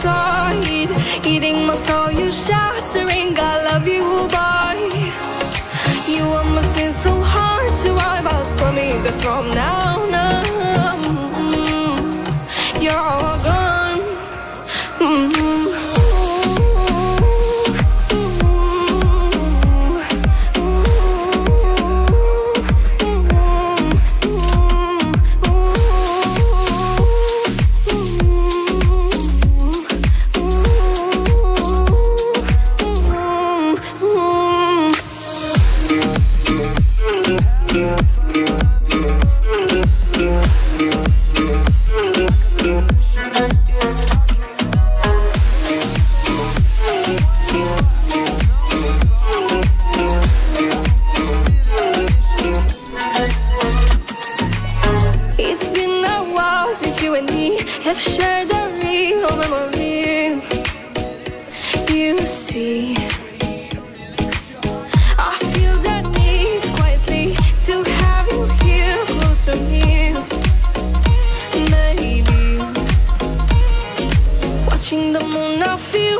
inside. Eating my soul, you shattering I love you, boy. You are my so hard to wipe out Promise that from now knows that you and me have shared a real memory. You see, I feel the need quietly to have you here close to me. Maybe watching the moon, I feel.